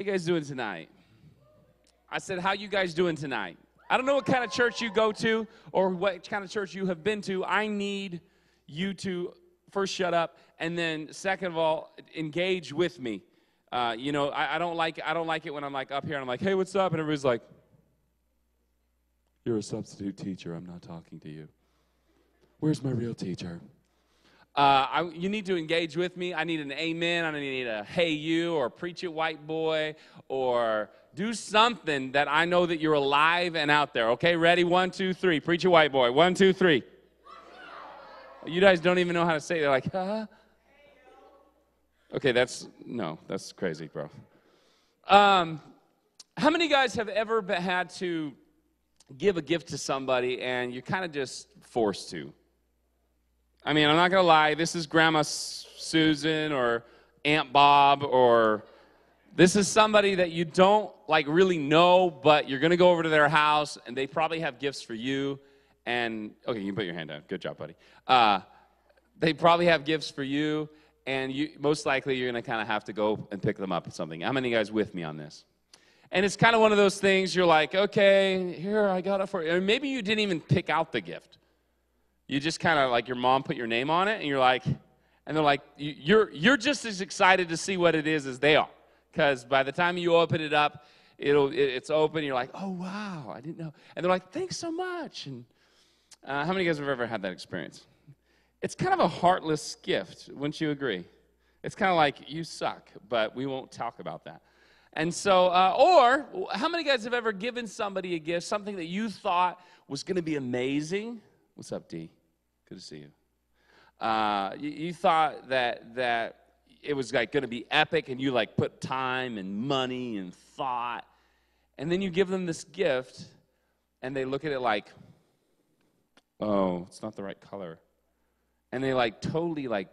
you guys doing tonight? I said, how you guys doing tonight? I don't know what kind of church you go to or what kind of church you have been to. I need you to first shut up and then second of all engage with me. Uh, you know, I, I don't like I don't like it when I'm like up here and I'm like, hey, what's up? And everybody's like, you're a substitute teacher. I'm not talking to you. Where's my real teacher? Uh, I, you need to engage with me. I need an amen. I need a hey you or preach it white boy or do something that I know that you're alive and out there. Okay, ready? One, two, three. Preach it white boy. One, two, three. You guys don't even know how to say it. They're like, huh? Okay, that's no, that's crazy, bro. Um, how many guys have ever had to give a gift to somebody and you're kind of just forced to? I mean, I'm not going to lie, this is Grandma Susan or Aunt Bob or this is somebody that you don't like really know, but you're going to go over to their house and they probably have gifts for you. And okay, you can put your hand down. Good job, buddy. Uh, they probably have gifts for you, and you most likely you're going to kind of have to go and pick them up or something. How many guys with me on this? And it's kind of one of those things you're like, okay, here I got it for you. Or maybe you didn't even pick out the gift. You just kind of like your mom put your name on it, and you're like, and they're like, you're, you're just as excited to see what it is as they are. Because by the time you open it up, it'll, it's open, you're like, oh, wow, I didn't know. And they're like, thanks so much. And uh, how many of you guys have ever had that experience? It's kind of a heartless gift, wouldn't you agree? It's kind of like, you suck, but we won't talk about that. And so, uh, or how many guys have ever given somebody a gift, something that you thought was going to be amazing? What's up, D? Good to see you. Uh, you, you thought that that it was like going to be epic, and you like put time and money and thought, and then you give them this gift, and they look at it like, oh, it's not the right color, and they like totally like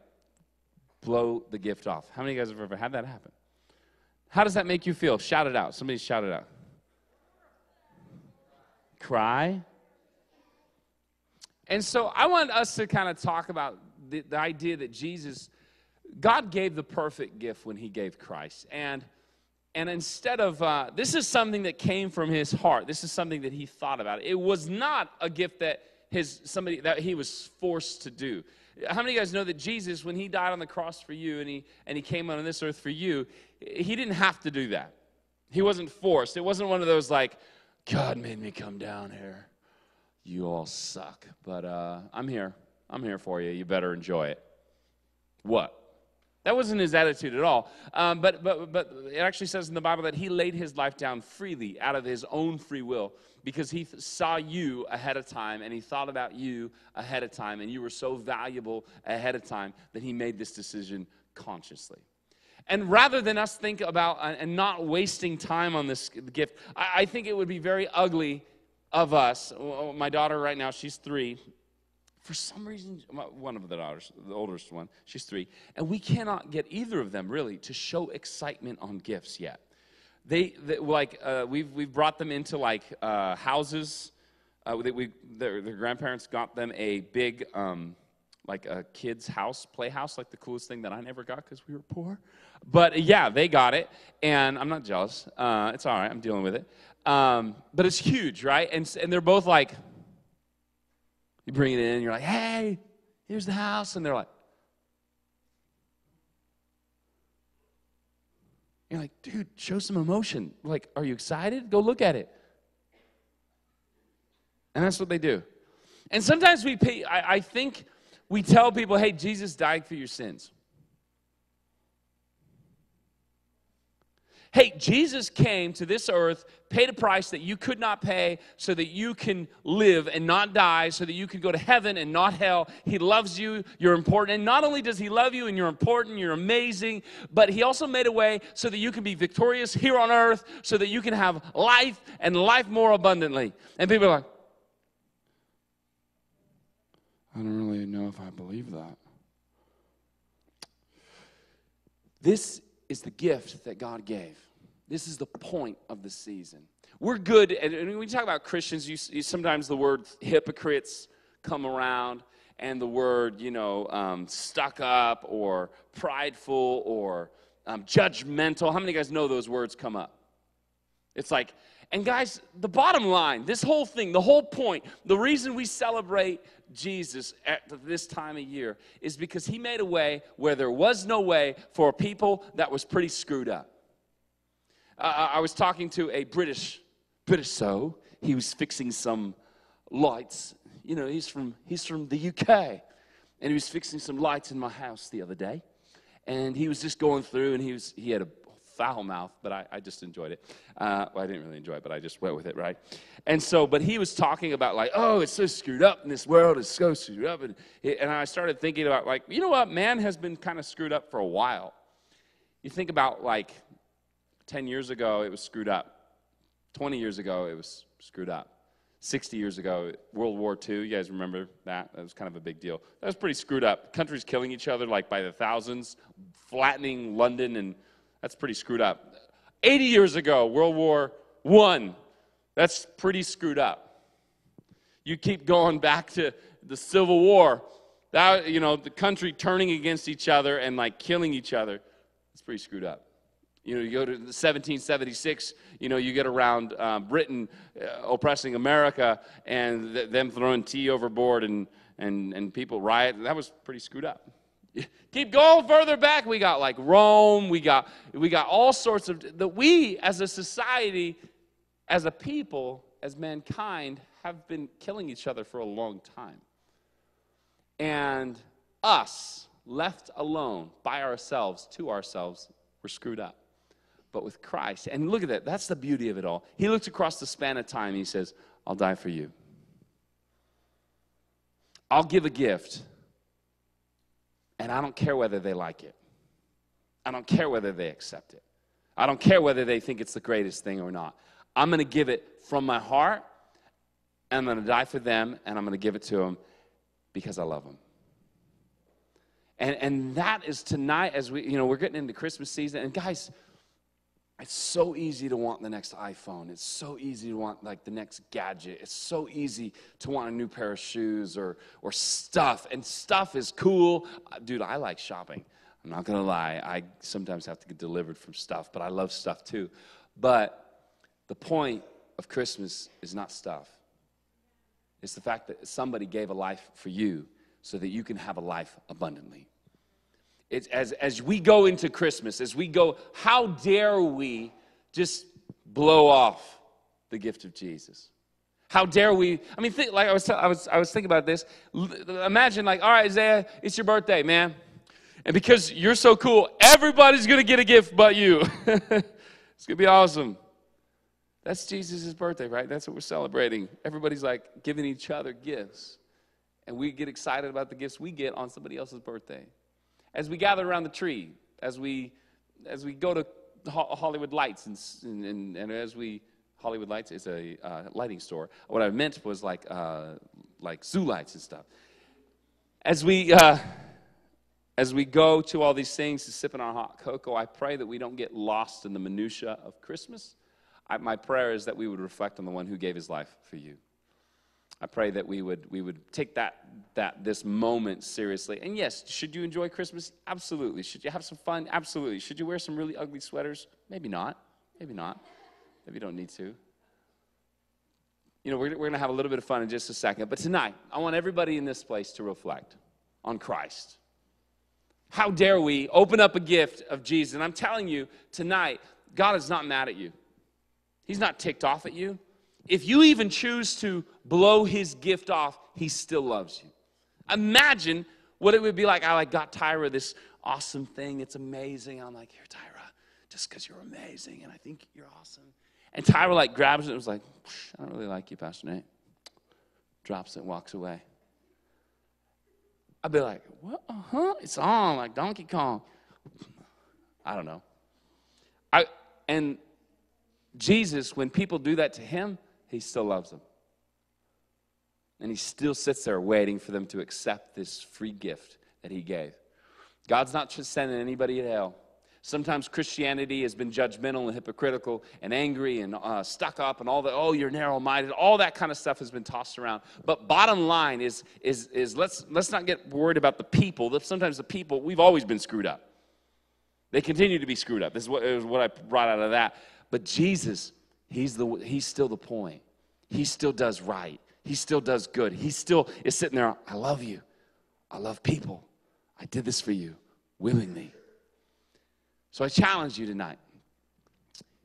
blow the gift off. How many of you guys have ever had that happen? How does that make you feel? Shout it out. Somebody shout it out. Cry? And so I want us to kind of talk about the, the, idea that Jesus, God gave the perfect gift when he gave Christ. And, and instead of, uh, this is something that came from his heart. This is something that he thought about. It was not a gift that his, somebody, that he was forced to do. How many of you guys know that Jesus, when he died on the cross for you and he, and he came on this earth for you, he didn't have to do that. He wasn't forced. It wasn't one of those like, God made me come down here you all suck, but uh, I'm here. I'm here for you. You better enjoy it. What? That wasn't his attitude at all. Um, but, but, but it actually says in the Bible that he laid his life down freely out of his own free will because he th- saw you ahead of time and he thought about you ahead of time and you were so valuable ahead of time that he made this decision consciously. And rather than us think about uh, and not wasting time on this gift, I, I think it would be very ugly of us, my daughter right now, she's three. For some reason, one of the daughters, the oldest one, she's three, and we cannot get either of them really to show excitement on gifts yet. They, they like, uh, we've, we've brought them into like uh, houses. Uh, we, their, their, grandparents got them a big, um, like a kid's house, playhouse, like the coolest thing that I never got because we were poor. But yeah, they got it, and I'm not jealous. Uh, it's all right, I'm dealing with it. Um, but it's huge, right? And, and they're both like, you bring it in, you're like, hey, here's the house. And they're like, you're like, dude, show some emotion. Like, are you excited? Go look at it. And that's what they do. And sometimes we pay, I, I think we tell people, hey, Jesus died for your sins. Hey, Jesus came to this earth, paid a price that you could not pay so that you can live and not die, so that you can go to heaven and not hell. He loves you, you're important. And not only does He love you and you're important, you're amazing, but He also made a way so that you can be victorious here on earth, so that you can have life and life more abundantly. And people are like, I don't really know if I believe that. This is the gift that God gave. This is the point of the season. We're good, and when we talk about Christians, you, you sometimes the word hypocrites come around, and the word, you know, um, stuck up or prideful or um, judgmental. How many guys know those words come up? It's like, and guys, the bottom line, this whole thing, the whole point, the reason we celebrate Jesus at this time of year is because he made a way where there was no way for a people that was pretty screwed up. Uh, I was talking to a British, British so, he was fixing some lights. You know, he's from, he's from the UK. And he was fixing some lights in my house the other day. And he was just going through and he, was, he had a foul mouth, but I, I just enjoyed it. Uh, well, I didn't really enjoy it, but I just went with it, right? And so, but he was talking about like, oh, it's so screwed up in this world. It's so screwed up. And, and I started thinking about like, you know what? Man has been kind of screwed up for a while. You think about like 10 years ago, it was screwed up. 20 years ago, it was screwed up. 60 years ago, World War II, you guys remember that? That was kind of a big deal. That was pretty screwed up. Countries killing each other like by the thousands, flattening London and that's pretty screwed up. 80 years ago, World War I. That's pretty screwed up. You keep going back to the Civil War. That, you know, the country turning against each other and like killing each other. It's pretty screwed up. You know, you go to 1776, you know, you get around um, Britain uh, oppressing America and th- them throwing tea overboard and, and, and people riot. That was pretty screwed up. Keep going further back. We got like Rome. We got we got all sorts of that. We as a society, as a people, as mankind, have been killing each other for a long time. And us, left alone by ourselves to ourselves, we're screwed up. But with Christ, and look at that, that's the beauty of it all. He looks across the span of time he says, I'll die for you. I'll give a gift and I don't care whether they like it. I don't care whether they accept it. I don't care whether they think it's the greatest thing or not. I'm going to give it from my heart, and I'm going to die for them, and I'm going to give it to them because I love them. And, and that is tonight as we, you know, we're getting into Christmas season. And guys, it's so easy to want the next iPhone. It's so easy to want like the next gadget. It's so easy to want a new pair of shoes or or stuff. And stuff is cool. Uh, dude, I like shopping. I'm not going to lie. I sometimes have to get delivered from stuff, but I love stuff too. But the point of Christmas is not stuff. It's the fact that somebody gave a life for you so that you can have a life abundantly. It's, as, as we go into Christmas, as we go, how dare we just blow off the gift of Jesus? How dare we? I mean, think, like I was, I was, I was thinking about this. Imagine, like, all right, Isaiah, it's your birthday, man, and because you're so cool, everybody's gonna get a gift but you. it's gonna be awesome. That's Jesus' birthday, right? That's what we're celebrating. Everybody's like giving each other gifts, and we get excited about the gifts we get on somebody else's birthday as we gather around the tree, as we, as we go to Hollywood Lights, and, and, and as we, Hollywood Lights is a uh, lighting store. What I meant was like, uh, like zoo lights and stuff. As we, uh, as we go to all these things to sip in our hot cocoa, I pray that we don't get lost in the minutia of Christmas. I, my prayer is that we would reflect on the one who gave his life for you. I pray that we would, we would take that, that, this moment seriously. And yes, should you enjoy Christmas? Absolutely. Should you have some fun? Absolutely. Should you wear some really ugly sweaters? Maybe not. Maybe not. Maybe you don't need to. You know, we're, we're going to have a little bit of fun in just a second. But tonight, I want everybody in this place to reflect on Christ. How dare we open up a gift of Jesus? And I'm telling you, tonight, God is not mad at you. He's not ticked off at you if you even choose to blow his gift off, he still loves you. Imagine what it would be like. I like got Tyra this awesome thing. It's amazing. I'm like, here, Tyra, just because you're amazing and I think you're awesome. And Tyra like grabs it and was like, I don't really like you, Pastor Nate. Drops it, walks away. I'd be like, what? Uh huh. It's on like Donkey Kong. I don't know. I and Jesus, when people do that to him, he still loves them. And he still sits there waiting for them to accept this free gift that he gave. God's not just sending anybody to hell. Sometimes Christianity has been judgmental and hypocritical and angry and uh, stuck up and all that, oh, you're narrow minded. All that kind of stuff has been tossed around. But bottom line is, is, is let's, let's not get worried about the people. Sometimes the people, we've always been screwed up. They continue to be screwed up. This is what, is what I brought out of that. But Jesus, he's, the, he's still the point. He still does right. He still does good. He still is sitting there, I love you. I love people. I did this for you willingly. So I challenge you tonight.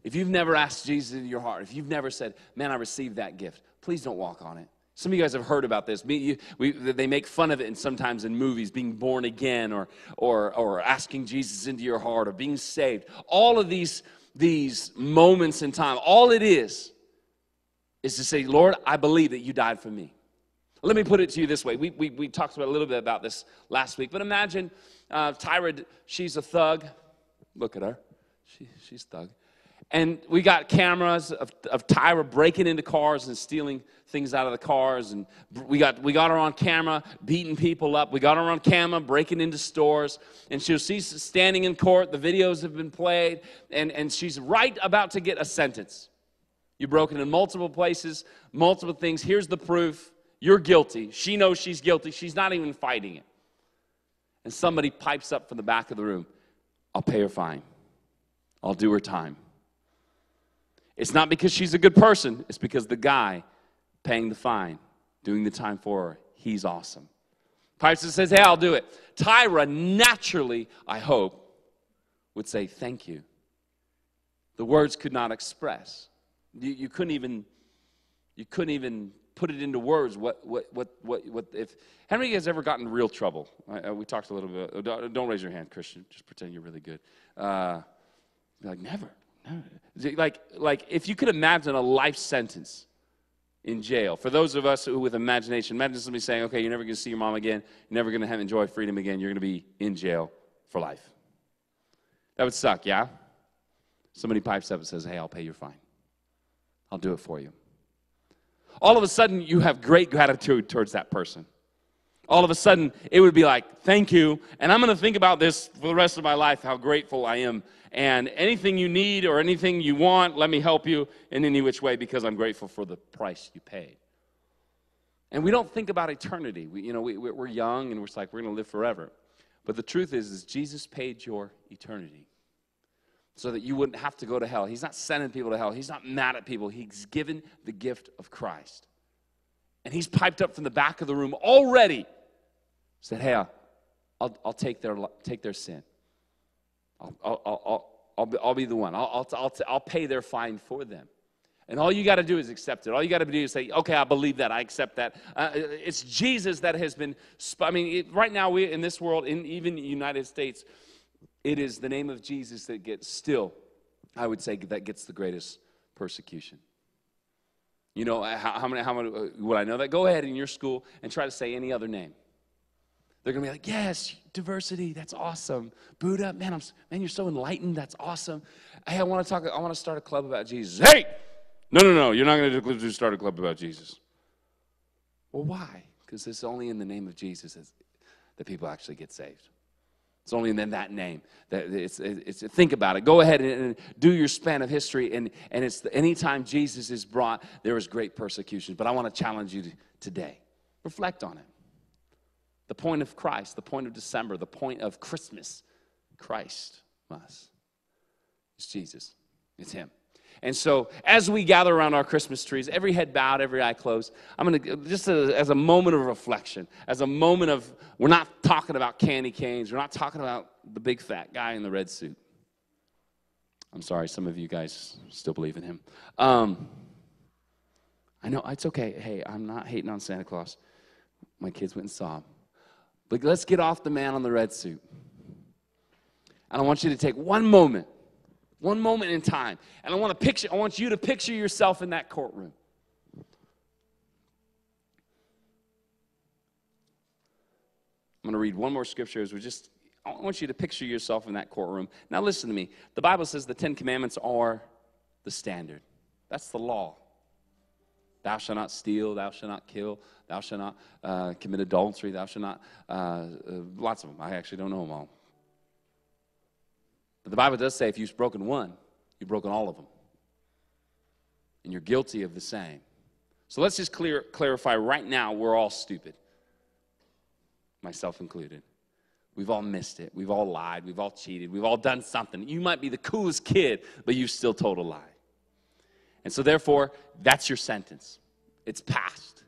If you've never asked Jesus into your heart, if you've never said, Man, I received that gift, please don't walk on it. Some of you guys have heard about this. We, they make fun of it and sometimes in movies, being born again or, or, or asking Jesus into your heart or being saved. All of these, these moments in time, all it is, is to say, Lord, I believe that you died for me. Let me put it to you this way. We, we, we talked about a little bit about this last week, but imagine uh, Tyra, she's a thug. Look at her. She, she's thug. And we got cameras of, of Tyra breaking into cars and stealing things out of the cars. And we got, we got her on camera beating people up. We got her on camera breaking into stores. And she, she's standing in court. The videos have been played. And, and she's right about to get a sentence. You've broken in multiple places, multiple things. Here's the proof. You're guilty. She knows she's guilty. She's not even fighting it. And somebody pipes up from the back of the room I'll pay her fine, I'll do her time. It's not because she's a good person, it's because the guy paying the fine, doing the time for her, he's awesome. Pipes says, Hey, I'll do it. Tyra naturally, I hope, would say, Thank you. The words could not express. You, you couldn't even you couldn't even put it into words what what what what, what if henry has ever gotten real trouble uh, we talked a little bit don't, don't, raise your hand christian just pretend you're really good uh, like never like, like if you could imagine a life sentence in jail, for those of us who with imagination, imagine somebody saying, okay, you're never going to see your mom again, you're never going to have enjoy freedom again, you're going to be in jail for life. That would suck, yeah? Somebody pipes up and says, hey, I'll pay your fine. I'll do it for you. All of a sudden, you have great gratitude towards that person. All of a sudden, it would be like, thank you. And I'm going to think about this for the rest of my life, how grateful I am and anything you need or anything you want, let me help you in any which way because I'm grateful for the price you paid. And we don't think about eternity. We, you know, we, we're young and we're like, we're going to live forever. But the truth is, is Jesus paid your eternity so that you wouldn't have to go to hell. He's not sending people to hell. He's not mad at people. He's given the gift of Christ. And he's piped up from the back of the room already. Said, hey, I'll, I'll, take, their, take their sin. I'll, I'll, I'll, I'll, be, I'll be the one. I'll, I'll, I'll, I'll pay their fine for them. And all you got to do is accept it. All you got to do is say, okay, I believe that. I accept that. Uh, it's Jesus that has been, I mean, it, right now, we in this world, in even the United States, it is the name of Jesus that gets still, I would say, that gets the greatest persecution. You know, how, how many, how many, uh, would I know that? Go ahead in your school and try to say any other name. They're going to be like, yes, diversity, that's awesome. Buddha, man, I'm, man, you're so enlightened, that's awesome. Hey, I want to talk, I want to start a club about Jesus. Hey, no, no, no, you're not going to start a club about Jesus. Well, why? Because it's only in the name of Jesus that people actually get saved. It's only in that name that it's, it's, think about it. Go ahead and, do your span of history, and, and it's anytime Jesus is brought, there is great persecution. But I want to challenge you today. Reflect on it. The point of Christ, the point of December, the point of Christmas, Christ was. It's Jesus. It's Him. And so, as we gather around our Christmas trees, every head bowed, every eye closed, I'm going to, just as a moment of reflection, as a moment of, we're not talking about candy canes, we're not talking about the big fat guy in the red suit. I'm sorry, some of you guys still believe in him. Um, I know, it's okay. Hey, I'm not hating on Santa Claus. My kids went and saw him. But let's get off the man on the red suit. And I want you to take one moment, one moment in time, and I want to picture, I want you to picture yourself in that courtroom. I'm going to read one more scripture as we just I want you to picture yourself in that courtroom. Now listen to me. The Bible says the 10 commandments are the standard. That's the law. Thou shalt not steal, thou shalt not kill, thou shalt not uh, commit adultery, thou shalt not, uh, uh, lots of them. I actually don't know them all. But the Bible does say if you've broken one, you've broken all of them. And you're guilty of the same. So let's just clear, clarify right now we're all stupid, myself included. We've all missed it. We've all lied. We've all cheated. We've all done something. You might be the coolest kid, but you've still told a lie. And so, therefore, that's your sentence. It's passed.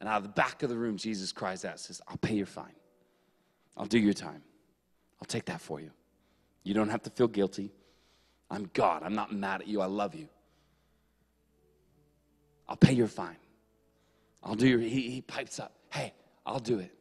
And out of the back of the room, Jesus cries out, says, I'll pay your fine. I'll do your time. I'll take that for you. You don't have to feel guilty. I'm God. I'm not mad at you. I love you. I'll pay your fine. I'll do your, he, he pipes up, hey, I'll do it.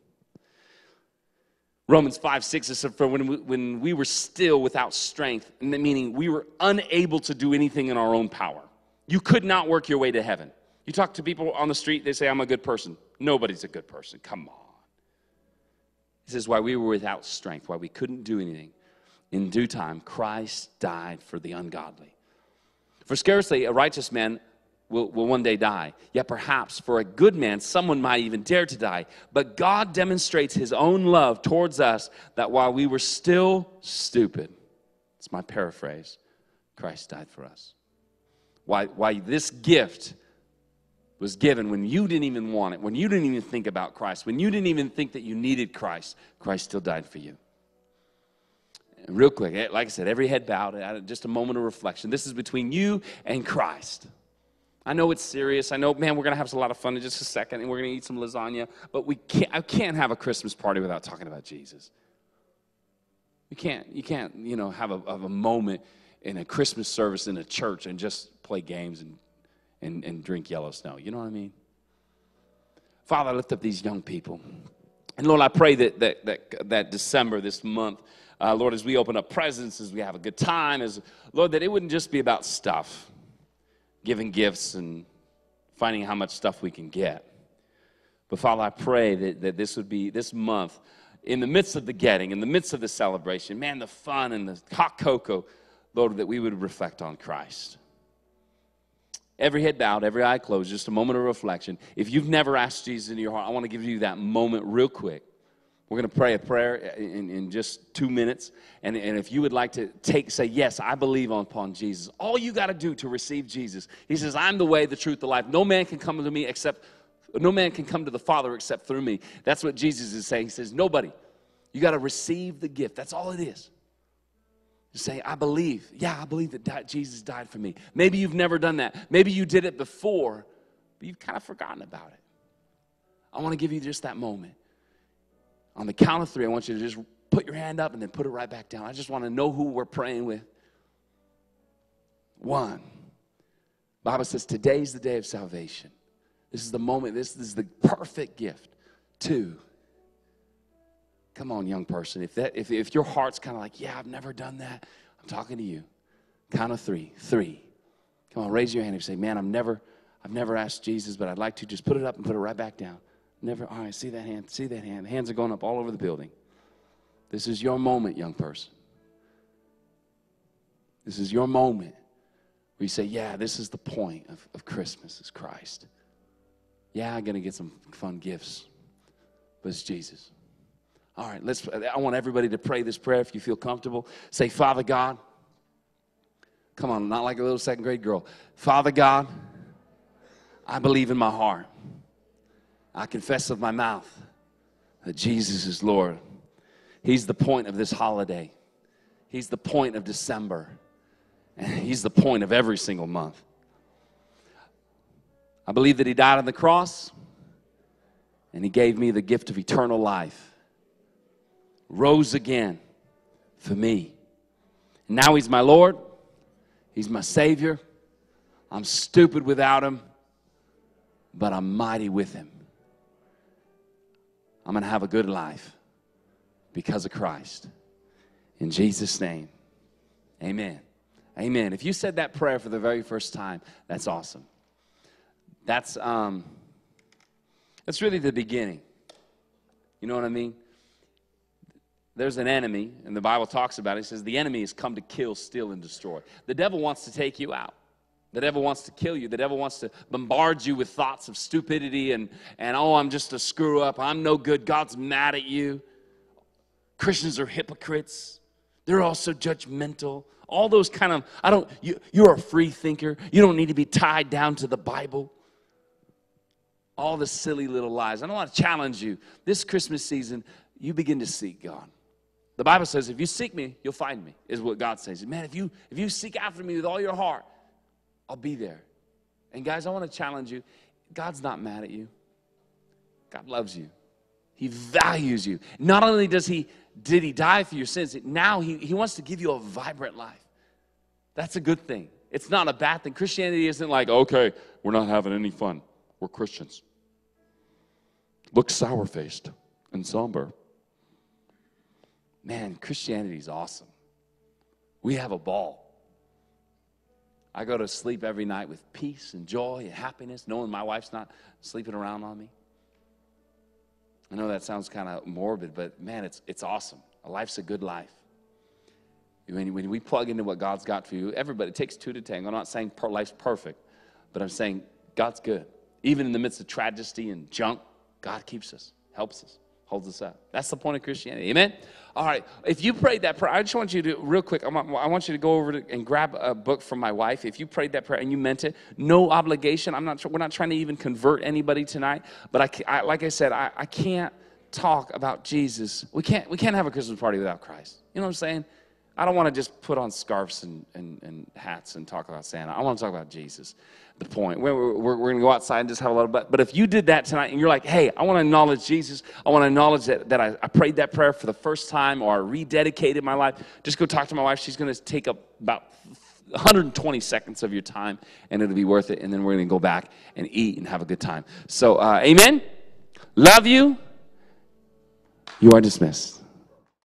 Romans 5 6 says, For when we, when we were still without strength, meaning we were unable to do anything in our own power. You could not work your way to heaven. You talk to people on the street, they say, I'm a good person. Nobody's a good person. Come on. This is why we were without strength, why we couldn't do anything. In due time, Christ died for the ungodly. For scarcely a righteous man will, will one day die. Yet perhaps for a good man, someone might even dare to die. But God demonstrates his own love towards us that while we were still stupid, it's my paraphrase, Christ died for us. Why, why this gift was given when you didn't even want it, when you didn't even think about Christ, when you didn't even think that you needed Christ, Christ still died for you. And real quick, eh, like I said, every head bowed, just a moment of reflection. This is between you and Christ. I know it's serious. I know, man, we're going to have a lot of fun in just a second and we're going to eat some lasagna, but we can't, I can't have a Christmas party without talking about Jesus. You can't, you can't, you know, have a, have a moment in a Christmas service in a church and just play games and, and, and drink yellow snow. You know what I mean? Father, I lift up these young people. And Lord, I pray that, that, that, that December, this month, uh, Lord, as we open up presents, as we have a good time, as Lord, that it wouldn't just be about stuff giving gifts and finding how much stuff we can get. But Father, I pray that, that this would be this month, in the midst of the getting, in the midst of the celebration, man, the fun and the hot cocoa, Lord, that we would reflect on Christ. Every head bowed, every eye closed, just a moment of reflection. If you've never asked Jesus into your heart, I want to give you that moment real quick. We're going to pray a prayer in, in just two minutes. And, and if you would like to take, say, Yes, I believe on upon Jesus, all you got to do to receive Jesus, He says, I'm the way, the truth, the life. No man can come to me except, no man can come to the Father except through me. That's what Jesus is saying. He says, Nobody. You got to receive the gift. That's all it is. Say, I believe. Yeah, I believe that Jesus died for me. Maybe you've never done that. Maybe you did it before, but you've kind of forgotten about it. I want to give you just that moment. On the count of three, I want you to just put your hand up and then put it right back down. I just want to know who we're praying with. One. Bible says today's the day of salvation. This is the moment, this is the perfect gift. Two. Come on, young person. If that if, if your heart's kind of like, yeah, I've never done that, I'm talking to you. Count of three. Three. Come on, raise your hand and say, Man, I've never, I've never asked Jesus, but I'd like to just put it up and put it right back down. Never, all right, see that hand, see that hand. Hands are going up all over the building. This is your moment, young person. This is your moment where you say, Yeah, this is the point of, of Christmas, is Christ. Yeah, I'm going to get some fun gifts, but it's Jesus. All right, let's, I want everybody to pray this prayer if you feel comfortable. Say, Father God, come on, not like a little second grade girl. Father God, I believe in my heart I confess with my mouth that Jesus is Lord. He's the point of this holiday. He's the point of December. And He's the point of every single month. I believe that He died on the cross and He gave me the gift of eternal life. Rose again for me. Now He's my Lord, He's my Savior. I'm stupid without Him, but I'm mighty with Him. I'm going to have a good life because of Christ. In Jesus' name, amen. Amen. If you said that prayer for the very first time, that's awesome. That's, um, that's really the beginning. You know what I mean? There's an enemy, and the Bible talks about it. It says, The enemy has come to kill, steal, and destroy. The devil wants to take you out. The devil wants to kill you. The devil wants to bombard you with thoughts of stupidity and, and oh, I'm just a screw up. I'm no good. God's mad at you. Christians are hypocrites. They're also judgmental. All those kind of, I don't, you, you're a free thinker. You don't need to be tied down to the Bible. All the silly little lies. I don't want to challenge you. This Christmas season, you begin to seek God. The Bible says, if you seek me, you'll find me, is what God says. Man, if you if you seek after me with all your heart, I'll be there. And guys, I want to challenge you. God's not mad at you. God loves you. He values you. Not only does he did he die for your sins, now he, he wants to give you a vibrant life. That's a good thing. It's not a bad thing. Christianity isn't like, okay, we're not having any fun. We're Christians. Look sour faced and somber. Man, Christianity is awesome. We have a ball. I go to sleep every night with peace and joy and happiness, knowing my wife's not sleeping around on me. I know that sounds kind of morbid, but man, it's, it's awesome. A life's a good life. When, when we plug into what God's got for you, everybody, it takes two to tango. I'm not saying per, life's perfect, but I'm saying God's good. Even in the midst of tragedy and junk, God keeps us, helps us, holds us up. That's the point of Christianity. Amen? All right. If you prayed that prayer, I just want you to, real quick, I want you to go over and grab a book from my wife. If you prayed that prayer and you meant it, no obligation. I'm not, we're not trying to even convert anybody tonight. But I, I like I said, I, I can't talk about Jesus. We can't, we can't have a Christmas party without Christ. You know what I'm saying? I don't want to just put on scarves and, and, and, hats and talk about Santa. I want to talk about Jesus. The point. We're, we're, we're going to go outside and just have a little bit. But if you did that tonight and you're like, hey, I want to acknowledge Jesus, I want to acknowledge that, that I, I prayed that prayer for the first time or I rededicated my life, just go talk to my wife. She's going to take up about 120 seconds of your time and it'll be worth it. And then we're going to go back and eat and have a good time. So, uh, amen. Love you. You are dismissed.